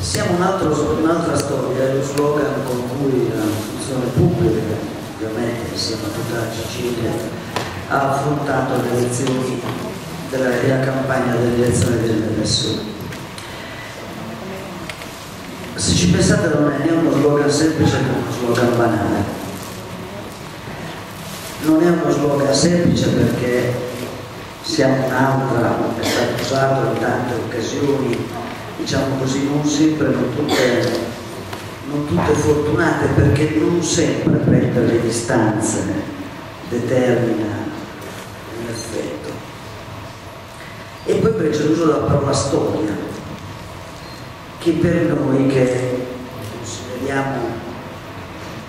Siamo un'altra un storia, è lo slogan con cui la funzione pubblica, ovviamente insieme a tutta la Sicilia, ha affrontato le elezioni della, la campagna delle elezioni elezioni. Se ci pensate non è né uno slogan semplice né uno slogan banale. Non è uno slogan semplice perché siamo un'altra, è stato usato in tante occasioni, diciamo così, non sempre, non tutte, non tutte fortunate, perché non sempre prendere le distanze determina un effetto. E poi c'è l'uso della parola storia che per noi che consideriamo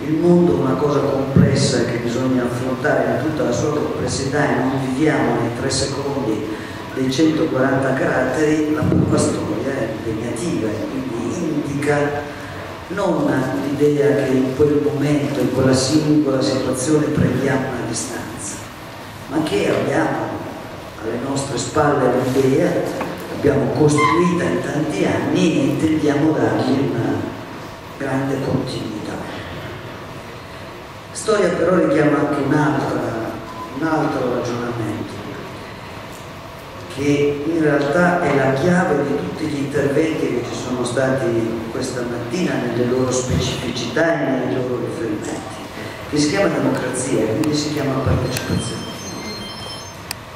il mondo una cosa complessa che bisogna affrontare in tutta la sua complessità e non viviamo nei tre secondi dei 140 caratteri, la prima storia impegnativa e quindi indica non l'idea che in quel momento, in quella singola situazione prendiamo una distanza, ma che abbiamo alle nostre spalle l'idea abbiamo costruita in tanti anni e intendiamo dargli una grande continuità. Storia però richiama anche un altro, un altro ragionamento che in realtà è la chiave di tutti gli interventi che ci sono stati questa mattina nelle loro specificità e nei loro riferimenti, che si chiama democrazia e quindi si chiama partecipazione.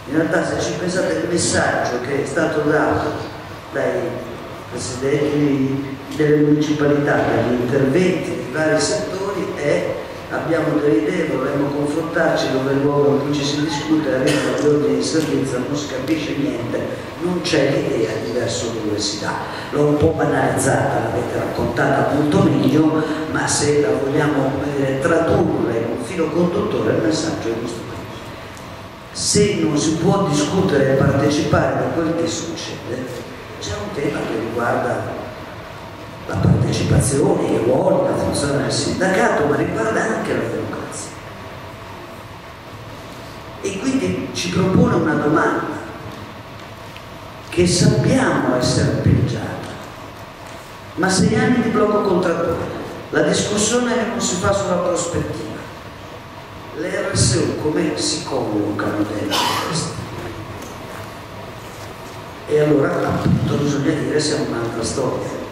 In realtà se ci pensate il messaggio che è stato dato dai presidenti delle municipalità, dagli interventi di vari settori è abbiamo delle idee, vorremmo confrontarci dove il luogo in cui ci si discute, arrivano gli ordini di servizio, non si capisce niente, non c'è l'idea di verso dà. L'ho un po' banalizzata, l'avete raccontata molto meglio, ma se la vogliamo dire, tradurre in un filo conduttore il messaggio è questo se non si può discutere e partecipare da quel che succede, c'è un tema che riguarda la partecipazione, i ruoli, la funzione del sindacato, ma riguarda anche la democrazia. E quindi ci propone una domanda che sappiamo essere peggiata, ma sei anni di blocco contrattuale, la discussione non si fa sulla prospettiva le RSU come si collocano dentro questo? E allora appunto bisogna dire siamo un'altra storia.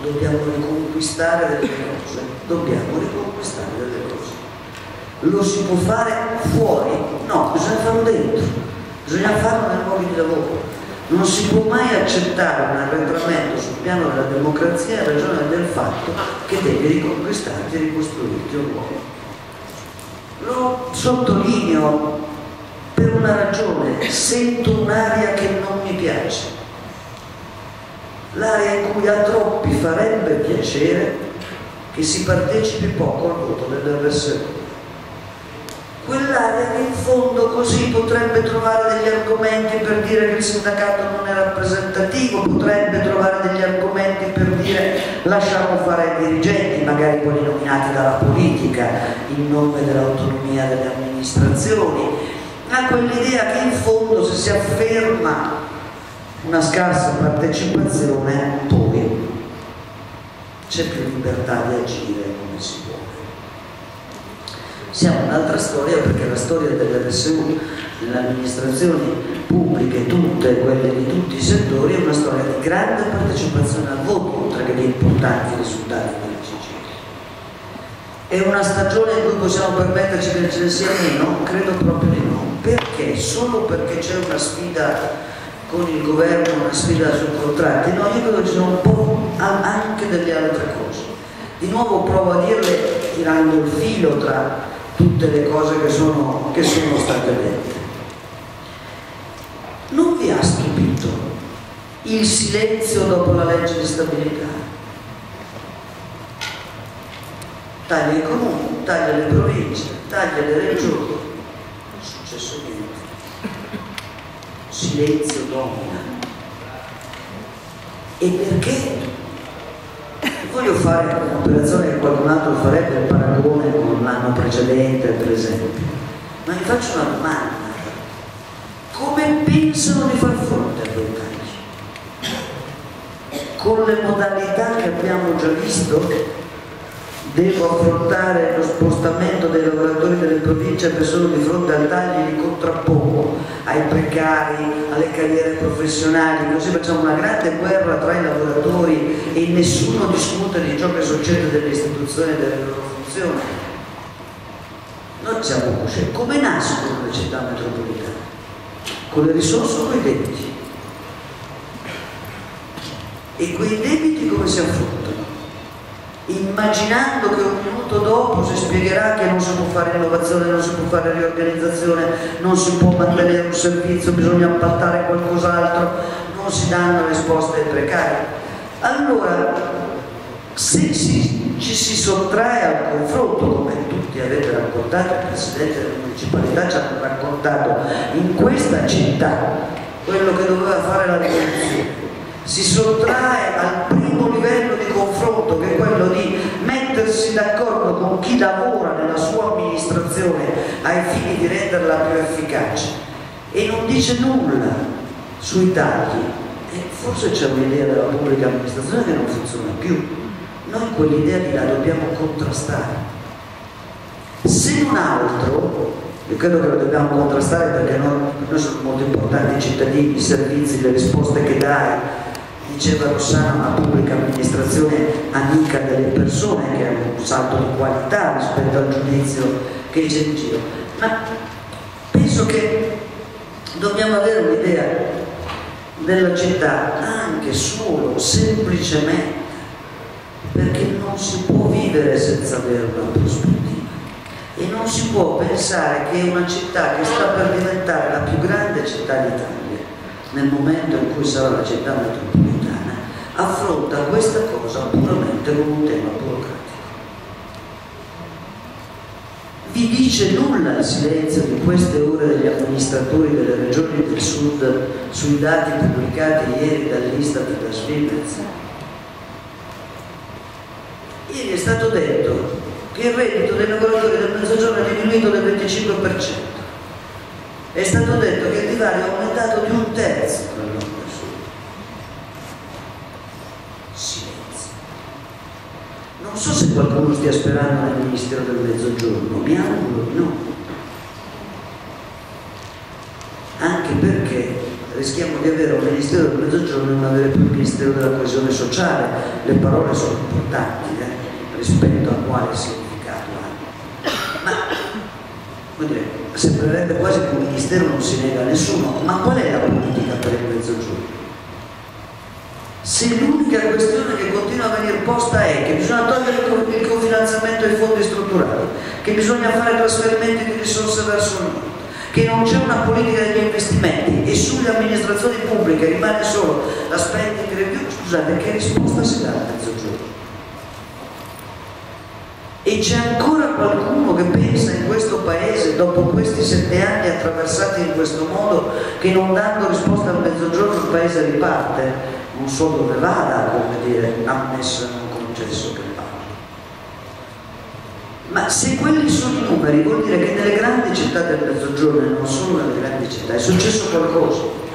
Dobbiamo riconquistare delle cose, dobbiamo riconquistare delle cose. Lo si può fare fuori? No, bisogna farlo dentro, bisogna farlo nei luoghi di lavoro. Non si può mai accettare un arretramento sul piano della democrazia in ragione del fatto che devi riconquistarti e ricostruirti un ruolo. Lo sottolineo per una ragione, sento un'aria che non mi piace. L'area in cui a troppi farebbe piacere che si partecipi poco al voto dell'RSU quell'area che in fondo così potrebbe trovare degli argomenti per dire che il sindacato non è rappresentativo, potrebbe trovare degli argomenti per dire lasciamo fare ai dirigenti, magari quelli nominati dalla politica in nome dell'autonomia delle amministrazioni, ha quell'idea che in fondo se si afferma una scarsa partecipazione poi c'è più libertà di agire come si vuole. Siamo un'altra storia perché la storia dell'RSU nelle amministrazioni pubbliche, tutte quelle di tutti i settori, è una storia di grande partecipazione al voto, oltre che di importanti risultati della Sicilia. È una stagione in cui possiamo permetterci che ce ne sia meno? Credo proprio di no. Perché? Solo perché c'è una sfida con il governo, una sfida sui contratti? No, io credo che ci sono un po' anche delle altre cose. Di nuovo provo a dirle tirando il filo tra tutte le cose che sono, che sono state dette. Non vi ha stupito il silenzio dopo la legge di stabilità? Taglia i comuni, taglia le province, taglia le regioni, non è successo niente. Silenzio domina. E perché? Voglio fare un'operazione che qualcun altro farebbe il paragone con l'anno precedente, per esempio, ma vi faccio una domanda. Come pensano di far fronte a quei tagli? con le modalità che abbiamo già visto devo affrontare lo spostamento dei lavoratori delle province che sono di fronte al taglio li contrappongo ai precari, alle carriere professionali, così facciamo una grande guerra tra i lavoratori e nessuno discute di ciò che succede delle istituzioni e delle loro funzioni. Noi siamo coscienti. Come nascono le città metropolitane? Con le risorse o con i debiti? E quei debiti come si affrontano? Immaginando che un minuto dopo si spiegherà che non si può fare innovazione, non si può fare riorganizzazione, non si può mantenere un servizio, bisogna appaltare qualcos'altro, non si danno risposte ai precari. Allora, se si, ci si sottrae al confronto, come tutti avete raccontato, il Presidente della Municipalità ci ha raccontato, in questa città quello che doveva fare la rivoluzione, si sottrae al primo livello di confronto che è quello di mettersi d'accordo con chi lavora nella sua amministrazione ai fini di renderla più efficace. E non dice nulla sui tagli. E forse c'è un'idea della pubblica amministrazione che non funziona più. Noi quell'idea lì la dobbiamo contrastare. Se non altro io credo che lo dobbiamo contrastare perché noi, noi sono molto importanti i cittadini, i servizi, le risposte che dai, diceva Rossana, una pubblica amministrazione amica delle persone, che è un salto di qualità rispetto al giudizio che c'è in giro. Ma penso che dobbiamo avere un'idea della città anche solo, semplicemente, perché non si può vivere senza avere una prospettiva e non si può pensare che una città che sta per diventare la più grande città d'Italia nel momento in cui sarà la città metropolitana affronta questa cosa puramente come un tema burocratico. Vi dice nulla il silenzio di queste ore degli amministratori delle regioni del sud sui dati pubblicati ieri dall'Istat da Svimez? Ieri è stato detto che il reddito dei lavoratori del mezzogiorno è diminuito del 25%. È stato detto che il divario è aumentato di un terzo Non so qualcuno stia sperando nel Ministero del Mezzogiorno, mi auguro di no. Anche perché rischiamo di avere un Ministero del Mezzogiorno e non avere più il Ministero della coesione sociale. Le parole sono importanti eh, rispetto a quale significato hanno. Ma, dire, sembrerebbe quasi che un Ministero non si nega a nessuno, ma qual è la politica per il Mezzogiorno? Se l'unica questione che continua a venire posta è che bisogna togliere il cofinanziamento ai fondi strutturali, che bisogna fare trasferimenti di risorse verso il nord, che non c'è una politica degli investimenti e sulle amministrazioni pubbliche rimane solo la spending review, scusate, che risposta si dà al mezzogiorno? E c'è ancora qualcuno che pensa in questo paese, dopo questi sette anni attraversati in questo modo, che non dando risposta al mezzogiorno il paese riparte? Non so dove vada, come dire, ammesso in un concesso che parli. Ma se quelli sono i numeri vuol dire che nelle grandi città del mezzogiorno e non solo nelle grandi città è successo qualcosa.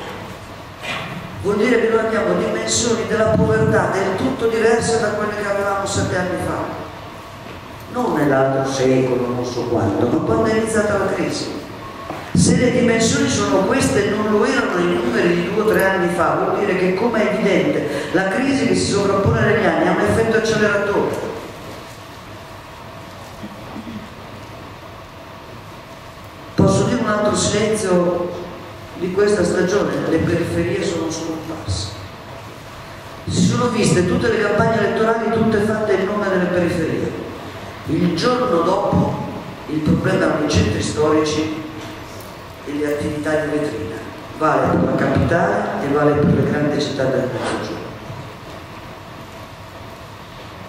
Vuol dire che noi abbiamo dimensioni della povertà del tutto diverse da quelle che avevamo sette anni fa. Non nell'altro secolo, non so quando, ma quando è iniziata la crisi. Se le dimensioni sono queste e non lo erano i numeri di due o tre anni fa, vuol dire che come è evidente la crisi che si sovrappone negli anni ha un effetto acceleratore. Posso dire un altro silenzio di questa stagione? Le periferie sono scomparse. Si sono viste tutte le campagne elettorali, tutte fatte in nome delle periferie. Il giorno dopo il problema erano i centri storici e le attività di vetrina, vale per la capitale e vale per le grandi città del mezzogiorno.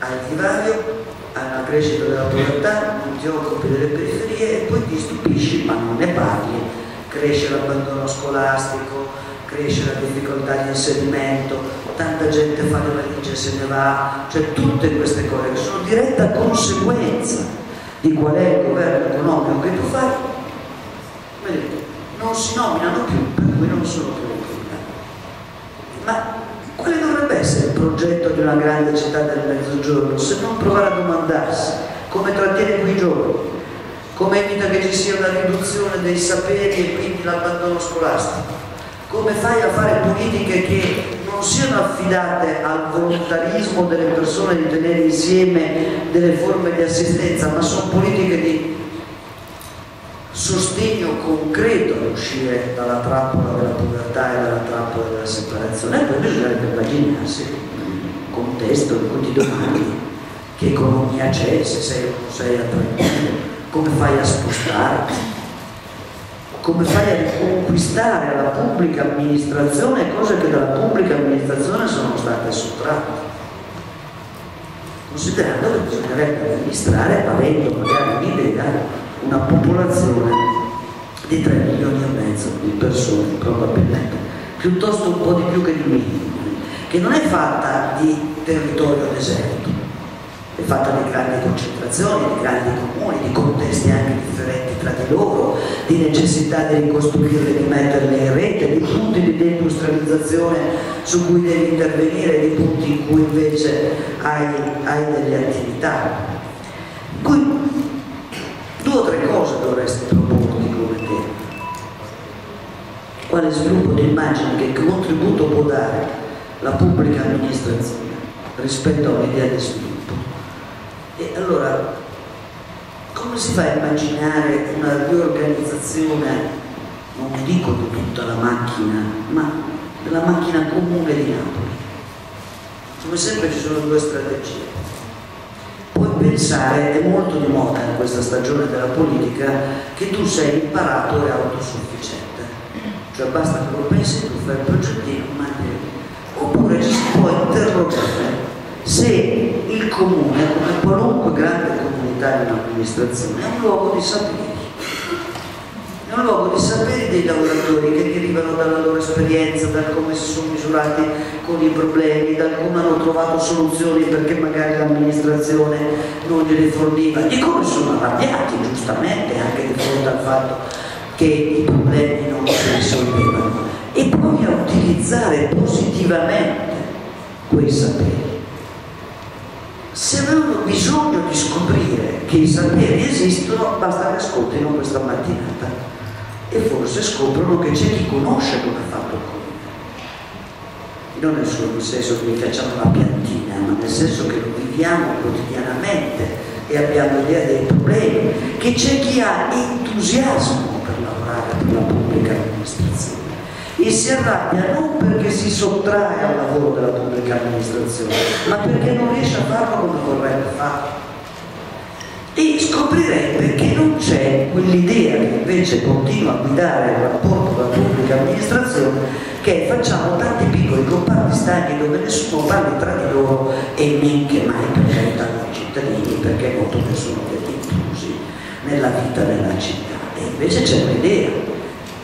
Il divario, una crescita della povertà, non ti occupi delle periferie e poi ti stupisci, ma non ne parli, cresce l'abbandono scolastico, cresce la difficoltà di inserimento, tanta gente fa le valigie e se ne va, cioè tutte queste cose che sono diretta conseguenza di qual è il governo economico che tu fai, non si nominano più, per cui non sono più criminali. Ma quale dovrebbe essere il progetto di una grande città del mezzogiorno se non provare a domandarsi come trattiene quei giovani, come evita che ci sia una riduzione dei saperi e quindi l'abbandono scolastico, come fai a fare politiche che non siano affidate al volontarismo delle persone di tenere insieme delle forme di assistenza, ma sono politiche di sostegno concreto ad uscire dalla trappola della povertà e dalla trappola della separazione. E poi bisognerebbe immaginarsi un contesto in cui ti domandi che economia c'è se sei o non sei attrattivo, come fai a spostarti, come fai a riconquistare alla pubblica amministrazione cose che dalla pubblica amministrazione sono state sottratte. Considerando che bisognerebbe amministrare, avendo magari un'idea, una popolazione di 3 milioni e mezzo di persone probabilmente, piuttosto un po' di più che di milioni, che non è fatta di territorio deserto, è fatta di grandi concentrazioni, di grandi comuni, di contesti anche differenti tra di loro, di necessità di ricostruirle, di metterle in rete, di punti di deindustrializzazione su cui devi intervenire, di punti in cui invece hai, hai delle attività. Qui o tre cose dovreste proporti come tema. Quale sviluppo di immagine, che contributo può dare la pubblica amministrazione rispetto a un'idea di sviluppo? E allora, come si fa a immaginare una riorganizzazione, non dico di tutta la macchina, ma della macchina comune di Napoli? Come sempre ci sono due strategie puoi pensare, è molto di moda in questa stagione della politica, che tu sei imparato e autosufficiente. Cioè basta che lo pensi, tu fai il progettino, mandi. Oppure ci si può interrogare se il comune, come qualunque grande comunità in un'amministrazione, è un luogo di sapere è un luogo di sapere dei lavoratori che derivano dalla loro esperienza, da come si sono misurati con i problemi, da come hanno trovato soluzioni perché magari l'amministrazione non gliele forniva, di come sono arrabbiati giustamente anche di fronte al fatto che i problemi non si risolvevano e poi a utilizzare positivamente quei saperi. Se avevano bisogno di scoprire che i saperi esistono, basta che ascoltino questa mattinata e forse scoprono che c'è chi conosce come è fatto il comune. Non nel solo senso che mi facciamo la piantina, ma nel senso che lo viviamo quotidianamente e abbiamo idea dei problemi, che c'è chi ha entusiasmo per lavorare per la pubblica amministrazione e si arrabbia non perché si sottrae al lavoro della pubblica amministrazione, ma perché non riesce a farlo come vorrebbe farlo e scoprirebbe che non c'è quell'idea che invece continua a guidare il rapporto con la pubblica amministrazione che facciamo tanti piccoli comparti stagni dove nessuno parla tra di loro e neanche mai carità dei cittadini perché molto ne sono degli intrusi nella vita della città. E invece c'è un'idea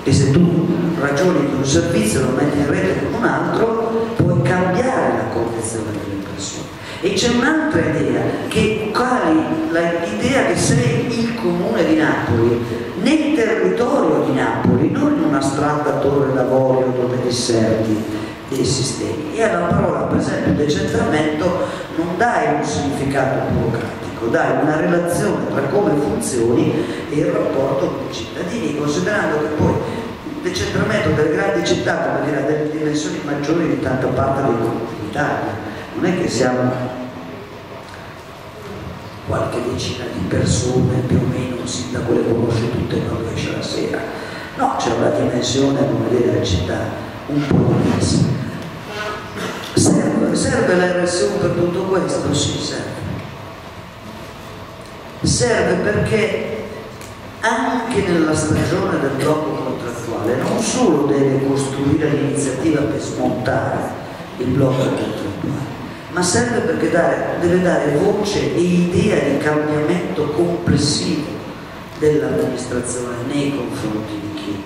che se tu ragioni di un servizio e lo metti in rete con un altro puoi cambiare la condizione delle persone e c'è un'altra idea, che quali l'idea che sei il comune di Napoli, nel territorio di Napoli, non in un'astratta torre d'avorio dove disservi dei sistemi. E alla parola, per esempio, decentramento non dai un significato burocratico, dai una relazione tra come funzioni e il rapporto con i cittadini, considerando che poi il decentramento delle grandi città, come dire, ha delle dimensioni maggiori di tanta parte dei comuni d'Italia non è che siamo qualche decina di persone più o meno, un sindaco le conosce tutte e non riesce la sera. No, c'è una dimensione, come vedere, la città un po' diversa. Serve, serve l'RSU per tutto questo? Sì, serve. Serve perché anche nella stagione del blocco contrattuale non solo deve costruire l'iniziativa per smontare il blocco contrattuale, ma serve perché dare, deve dare voce e idea di cambiamento complessivo dell'amministrazione nei confronti di chi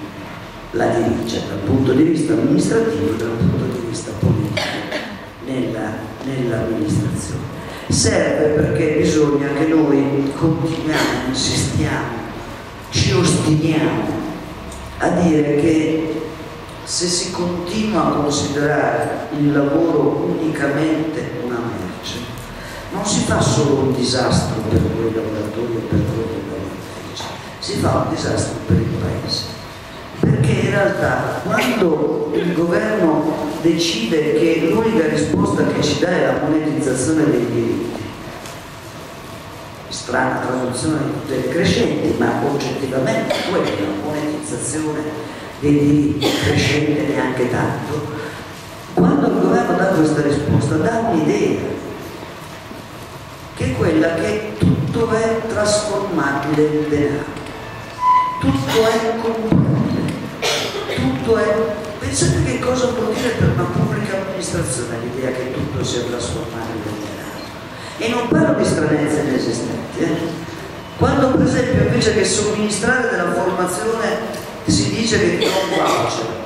la dirige dal punto di vista amministrativo e dal punto di vista politico nell'amministrazione. Nell serve perché bisogna che noi continuiamo, insistiamo, ci ostiniamo a dire che se si continua a considerare il lavoro unicamente una merce, non si fa solo un disastro per quei lavoratori e per quelle lavoratrici, si fa un disastro per il Paese. Perché in realtà quando il governo decide che l'unica risposta che ci dà è la monetizzazione dei diritti, strana traduzione di tutte le crescenti, ma oggettivamente quella è la monetizzazione diritti crescente neanche tanto, quando il governo dà questa risposta dà un'idea, che è quella che tutto è trasformabile in denaro, tutto è comprabile, tutto è... Pensate che cosa vuol dire per una pubblica amministrazione l'idea che tutto sia trasformabile in denaro. E non parlo di stranezze inesistenti. Eh? Quando per esempio invece che somministrare della formazione si dice che ti voucher,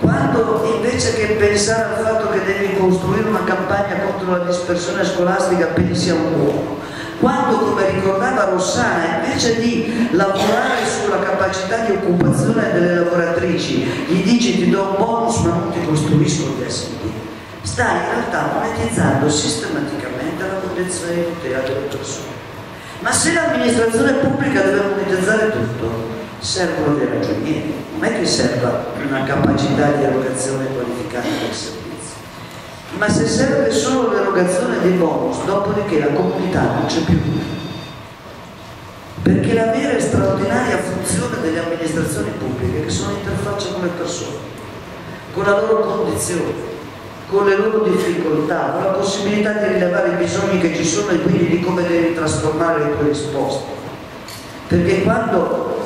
quando invece che pensare al fatto che devi costruire una campagna contro la dispersione scolastica pensi a un uomo, quando come ricordava Rossana invece di lavorare sulla capacità di occupazione delle lavoratrici gli dici ti do un bonus ma non ti costruisco gli asili. Stai in realtà monetizzando sistematicamente la condizione di tutela delle persone. Ma se l'amministrazione pubblica deve monetizzare tutto servono dei ragionieri, non è che serva una capacità di erogazione qualificata del servizio, ma se serve solo l'erogazione dei bonus, dopodiché la comunità non c'è più. Perché la vera e straordinaria funzione delle amministrazioni pubbliche che sono interfaccia con le persone, con la loro condizione, con le loro difficoltà, con la possibilità di rilevare i bisogni che ci sono e quindi di come devi trasformare le tue risposte. Perché quando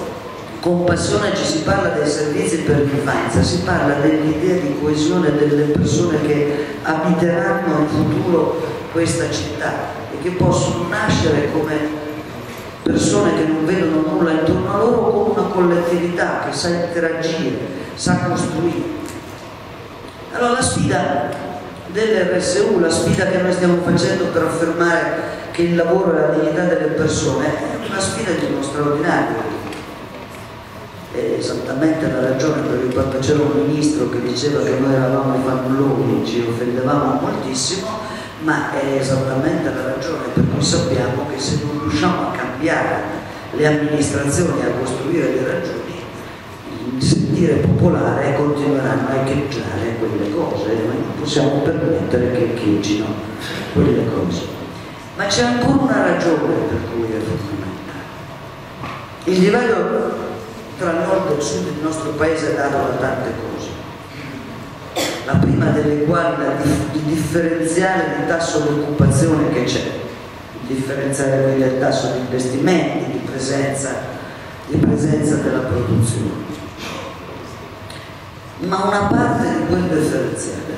con passione ci si parla dei servizi per l'infanzia, si parla dell'idea di coesione delle persone che abiteranno in futuro questa città e che possono nascere come persone che non vedono nulla intorno a loro con una collettività che sa interagire, sa costruire. Allora la sfida dell'RSU, la sfida che noi stiamo facendo per affermare che il lavoro è la dignità delle persone, è una sfida di uno straordinario è esattamente la ragione perché quando c'era un ministro che diceva che noi eravamo i fannulloni ci offendevamo moltissimo ma è esattamente la ragione per cui sappiamo che se non riusciamo a cambiare le amministrazioni a costruire le ragioni il sentire popolare continueranno a echeggiare quelle cose noi non possiamo permettere che echeggiino quelle cose. Ma c'è ancora una ragione per cui è fondamentale. Il livello tra nord e sud il nostro paese è dato da tante cose. La prima delle quali è il differenziale di tasso di occupazione che c'è, il differenziale quindi del tasso di investimenti, di presenza, di presenza della produzione. Ma una parte di quel differenziale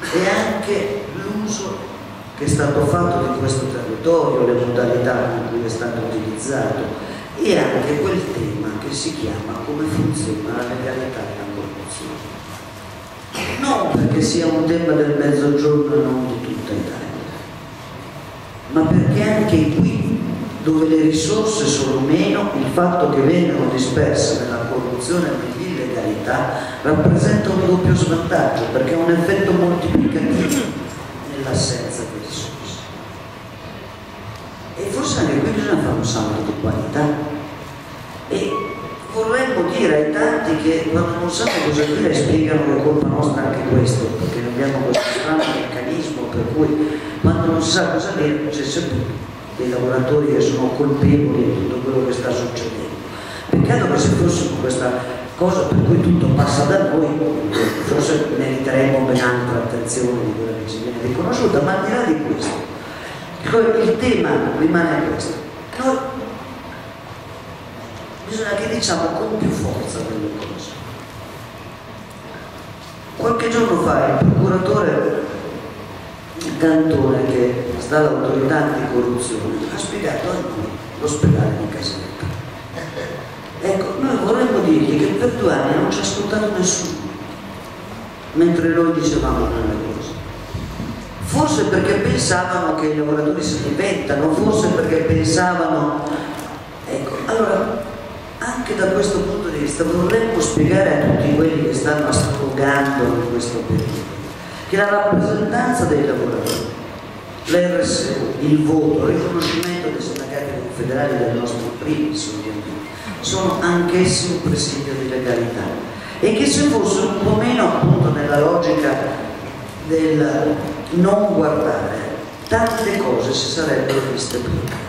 è anche l'uso che è stato fatto di questo territorio, le modalità con cui è stato utilizzato e anche quel tema che si chiama come funziona la legalità e la corruzione. Non perché sia un tema del mezzogiorno e non di tutta Italia, ma perché anche qui, dove le risorse sono meno, il fatto che vengano disperse nella corruzione e nell'illegalità rappresenta un doppio svantaggio, perché è un effetto moltiplicativo nell'assenza di risorse. E forse anche qui bisogna fare un salto di qualità dire ai tanti che quando non sanno cosa dire spiegano che è colpa nostra anche questo, perché abbiamo questo strano meccanismo per cui quando non si sa cosa dire c'è sempre dei lavoratori che sono colpevoli di tutto quello che sta succedendo. Peccato che se fossimo questa cosa per cui tutto passa da noi, forse meriteremmo ben altra attenzione di quella che ci viene riconosciuta, ma al di là di questo, il tema rimane questo. Noi bisogna che diciamo con più forza delle cose. Qualche giorno fa il procuratore Cantone, che sta all'autorità anticorruzione, ha spiegato a noi l'ospedale di Caserta. Ecco, noi vorremmo dirgli che per due anni non ci ha ascoltato nessuno, mentre noi dicevamo quelle cose. Forse perché pensavano che i lavoratori si diventano, forse perché pensavano... Ecco, allora anche da questo punto di vista vorremmo spiegare a tutti quelli che stanno astrogando in questo periodo che la rappresentanza dei lavoratori, l'RSU, il voto, il riconoscimento dei sindacati confederali del nostro primis ovviamente, sono anch'essi un presidio di legalità. E che se fossero un po' meno appunto nella logica del non guardare, tante cose si sarebbero viste prima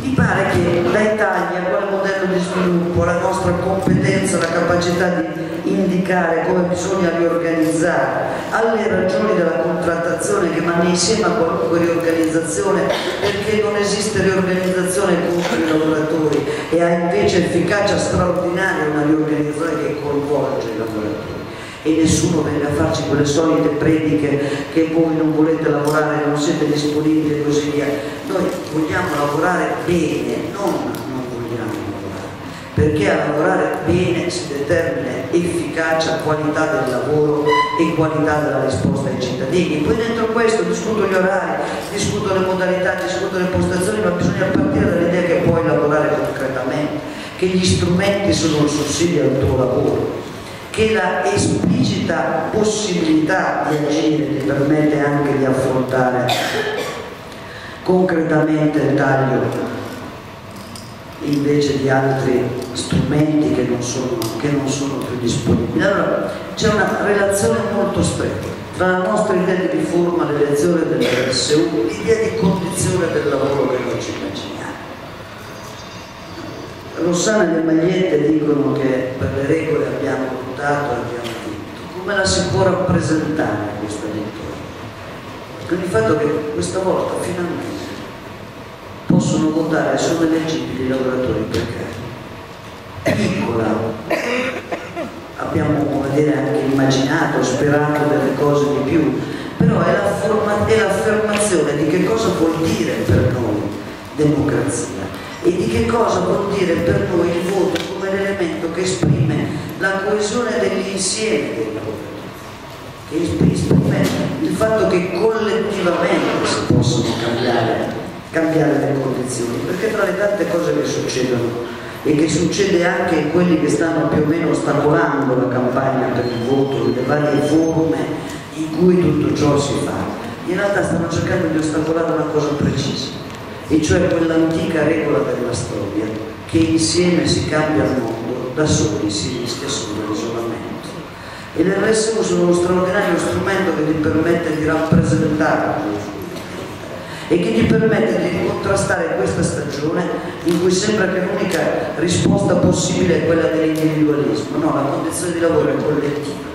mi pare che la Italia, quale modello di sviluppo, la nostra competenza, la capacità di indicare come bisogna riorganizzare, alle ragioni della contrattazione che vanno insieme a qualunque riorganizzazione perché non esiste riorganizzazione contro i lavoratori e ha invece efficacia straordinaria una riorganizzazione che coinvolge i lavoratori e nessuno venga a farci quelle solite prediche che voi non volete lavorare, non siete disponibili e così via. Noi vogliamo lavorare bene, non non vogliamo lavorare, perché a lavorare bene si determina efficacia, qualità del lavoro e qualità della risposta ai cittadini. Poi dentro questo discuto gli orari, discuto le modalità, discuto le postazioni, ma bisogna partire dall'idea che puoi lavorare concretamente, che gli strumenti sono il sussidio al tuo lavoro che la esplicita possibilità di agire ti permette anche di affrontare concretamente il taglio invece di altri strumenti che non sono, che non sono più disponibili. Allora c'è una relazione molto stretta tra la nostra idea di riforma, l'elezione dell'RSU, l'idea di condizione del lavoro che noi ci immaginiamo. Rossana e le Magliette dicono che per le regole abbiamo votato e abbiamo vinto. Come la si può rappresentare questa vittoria? Con il fatto che questa volta finalmente possono votare sono eleggibili i lavoratori precari. Piccola, abbiamo come dire, anche immaginato, sperato delle cose di più, però è l'affermazione di che cosa vuol dire per noi democrazia e di che cosa vuol dire per noi il voto come l'elemento che esprime la coesione dell'insieme dei lavoratori, che esprime il fatto che collettivamente si possono cambiare, cambiare le condizioni, perché tra le tante cose che succedono e che succede anche in quelli che stanno più o meno ostacolando la campagna per il voto, le varie forme in cui tutto ciò si fa, in realtà stanno cercando di ostacolare una cosa precisa, e cioè quell'antica regola della storia che insieme si cambia il mondo, da soli si rischia solo l'isolamento. E l'RSU sono uno straordinario strumento che ti permette di rappresentare e che ti permette di contrastare questa stagione in cui sembra che l'unica risposta possibile è quella dell'individualismo, no, la condizione di lavoro è collettiva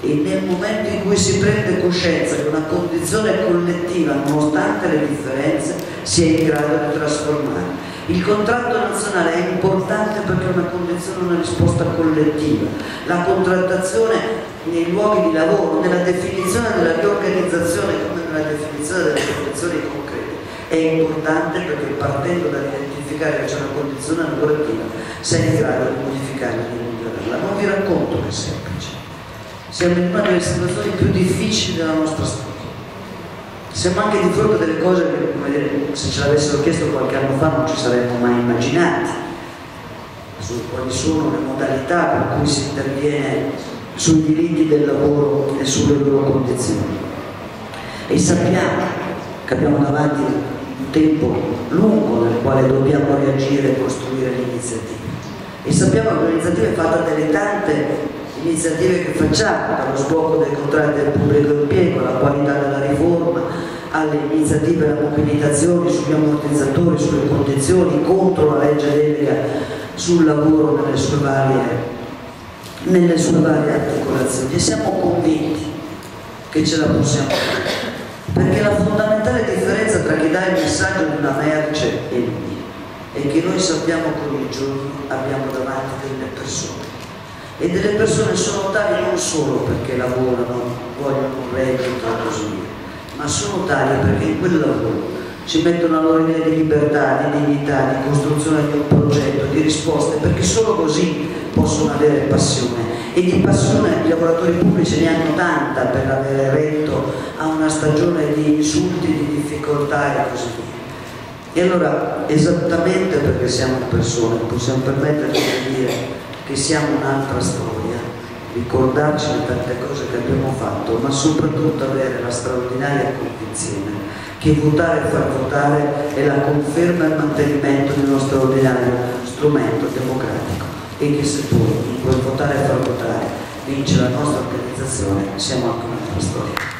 e nel momento in cui si prende coscienza che una condizione collettiva, nonostante le differenze, sia in grado di trasformare. Il contratto nazionale è importante perché è una condizione, una risposta collettiva. La contrattazione nei luoghi di lavoro, nella definizione della riorganizzazione come nella definizione delle condizioni concrete, è importante perché partendo dall'identificare che c'è una condizione lavorativa sei in grado di modificarla e di migliorarla. Non vi racconto che è semplice siamo in una delle situazioni più difficili della nostra storia. Siamo anche di fronte a delle cose che, come dire, se ce l'avessero chiesto qualche anno fa non ci saremmo mai immaginati, su quali sono le modalità per cui si interviene sui diritti del lavoro e sulle loro condizioni. E sappiamo che abbiamo davanti un tempo lungo nel quale dobbiamo reagire e costruire l'iniziativa. E sappiamo che l'iniziativa è fatta delle tante iniziative che facciamo, dallo sblocco dei contratti del pubblico impiego, alla qualità della riforma, alle iniziative alla mobilitazione sugli ammortizzatori, sulle condizioni, contro la legge delega sul lavoro nelle sue varie, nelle sue varie articolazioni. E siamo convinti che ce la possiamo fare perché la fondamentale differenza tra chi dà il messaggio di una merce e lui è che noi sappiamo che ogni giorno abbiamo davanti delle persone. E delle persone sono tali non solo perché lavorano, vogliono un reddito e così via, ma sono tali perché in quel lavoro ci mettono la loro idea di libertà, di dignità, di costruzione di un progetto, di risposte, perché solo così possono avere passione e di passione i lavoratori pubblici ne hanno tanta per avere retto a una stagione di insulti, di difficoltà e così via. E allora, esattamente perché siamo persone, possiamo permetterci di dire che siamo un'altra storia, ricordarci di tante cose che abbiamo fatto, ma soprattutto avere la straordinaria convinzione che votare e far votare è la conferma e il mantenimento di uno straordinario strumento democratico e che se poi in quel votare e far votare vince la nostra organizzazione siamo anche un'altra storia.